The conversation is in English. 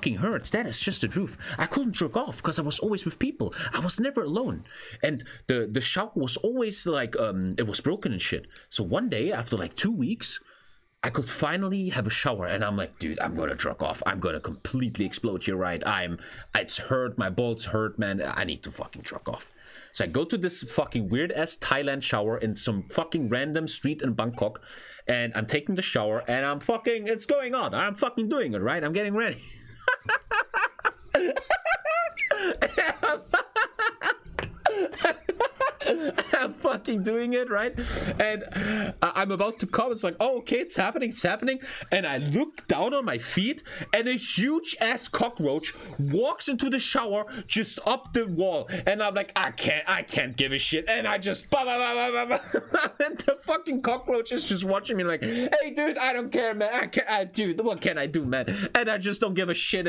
fucking hurts. That is just the truth. I couldn't jerk off because I was always with people. I was never alone. And the the shower was always like um it was broken and shit. So one day after like two weeks, I could finally have a shower and I'm like, dude, I'm gonna jerk off. I'm gonna completely explode here, right? I'm it's hurt, my balls hurt, man. I need to fucking jerk off. So I go to this fucking weird ass Thailand shower in some fucking random street in Bangkok, and I'm taking the shower and I'm fucking it's going on. I'm fucking doing it, right? I'm getting ready. I'm fucking doing it, right? And I- I'm about to come. It's like, oh, okay, it's happening, it's happening. And I look down on my feet, and a huge ass cockroach walks into the shower just up the wall. And I'm like, I can't, I can't give a shit. And I just, bah, bah, bah. and the fucking cockroach is just watching me like, hey, dude, I don't care, man. I can't, I, dude, what can I do, man? And I just don't give a shit.